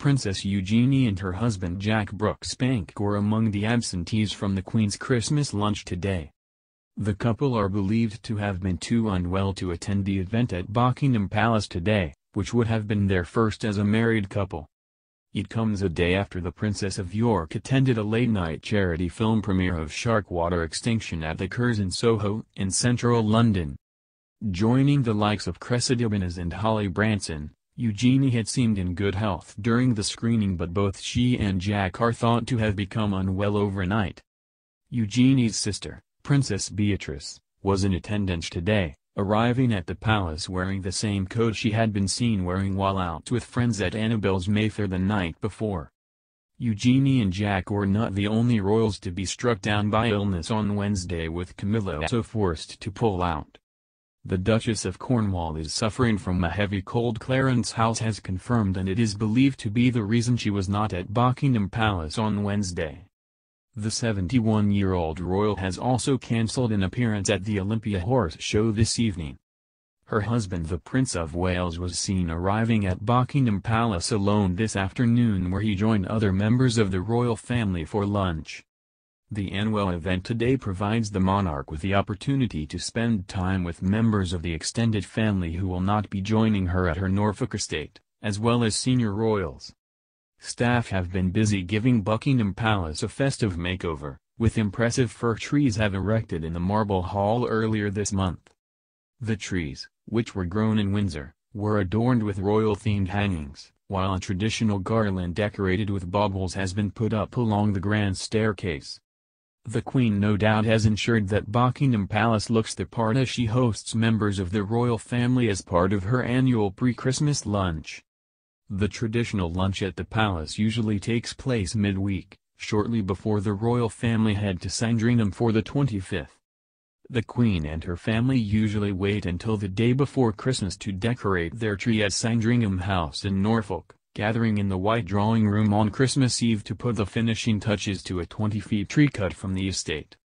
Princess Eugenie and her husband Jack Brooksbank were among the absentees from the Queen's Christmas lunch today. The couple are believed to have been too unwell to attend the event at Buckingham Palace today, which would have been their first as a married couple. It comes a day after the Princess of York attended a late-night charity film premiere of Sharkwater Extinction at the Curzon Soho in central London. Joining the likes of Cressida Bonas and Holly Branson, Eugenie had seemed in good health during the screening but both she and Jack are thought to have become unwell overnight. Eugenie's sister, Princess Beatrice, was in attendance today, arriving at the palace wearing the same coat she had been seen wearing while out with friends at Annabel's Mayfair the night before. Eugenie and Jack were not the only royals to be struck down by illness on Wednesday with Camilla also forced to pull out. The Duchess of Cornwall is suffering from a heavy cold Clarence House has confirmed and it is believed to be the reason she was not at Buckingham Palace on Wednesday. The 71-year-old royal has also cancelled an appearance at the Olympia Horse Show this evening. Her husband the Prince of Wales was seen arriving at Buckingham Palace alone this afternoon where he joined other members of the royal family for lunch. The annual event today provides the monarch with the opportunity to spend time with members of the extended family who will not be joining her at her Norfolk estate, as well as senior royals. Staff have been busy giving Buckingham Palace a festive makeover, with impressive fir trees have erected in the Marble Hall earlier this month. The trees, which were grown in Windsor, were adorned with royal-themed hangings, while a traditional garland decorated with baubles has been put up along the grand staircase. The Queen no doubt has ensured that Buckingham Palace looks the part as she hosts members of the royal family as part of her annual pre-Christmas lunch. The traditional lunch at the palace usually takes place midweek, shortly before the royal family head to Sandringham for the 25th. The Queen and her family usually wait until the day before Christmas to decorate their tree at Sandringham House in Norfolk gathering in the white drawing room on Christmas Eve to put the finishing touches to a 20-feet tree cut from the estate.